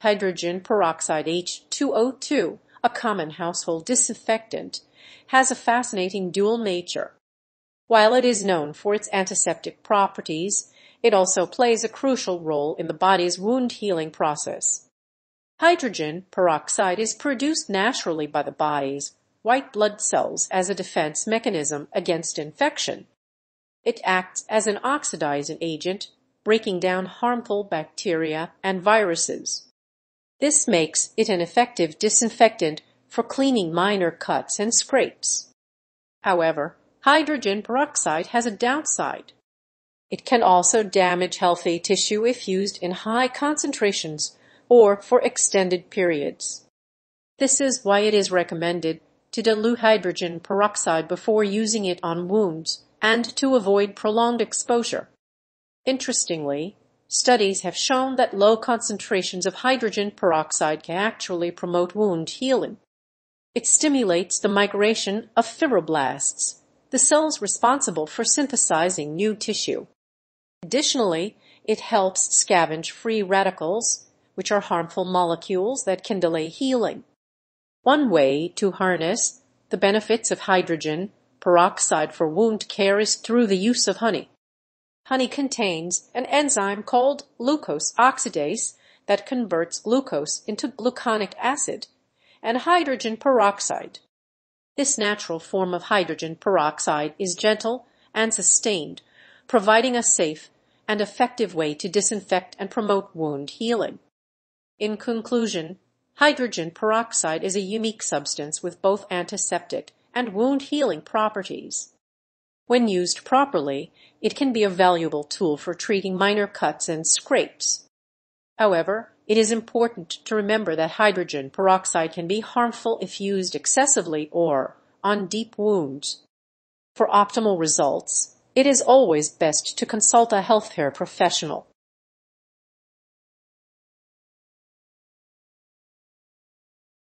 Hydrogen peroxide H2O2, a common household disinfectant, has a fascinating dual nature. While it is known for its antiseptic properties, it also plays a crucial role in the body's wound healing process. Hydrogen peroxide is produced naturally by the body's white blood cells as a defense mechanism against infection. It acts as an oxidizing agent, breaking down harmful bacteria and viruses. This makes it an effective disinfectant for cleaning minor cuts and scrapes. However, hydrogen peroxide has a downside. It can also damage healthy tissue if used in high concentrations or for extended periods. This is why it is recommended to dilute hydrogen peroxide before using it on wounds and to avoid prolonged exposure. Interestingly, studies have shown that low concentrations of hydrogen peroxide can actually promote wound healing. It stimulates the migration of fibroblasts, the cells responsible for synthesizing new tissue. Additionally, it helps scavenge free radicals, which are harmful molecules that can delay healing. One way to harness the benefits of hydrogen peroxide for wound care is through the use of honey. Honey contains an enzyme called glucose oxidase that converts glucose into gluconic acid and hydrogen peroxide. This natural form of hydrogen peroxide is gentle and sustained, providing a safe and effective way to disinfect and promote wound healing. In conclusion, hydrogen peroxide is a unique substance with both antiseptic and wound healing properties. When used properly, it can be a valuable tool for treating minor cuts and scrapes. However, it is important to remember that hydrogen peroxide can be harmful if used excessively or on deep wounds. For optimal results, it is always best to consult a healthcare professional.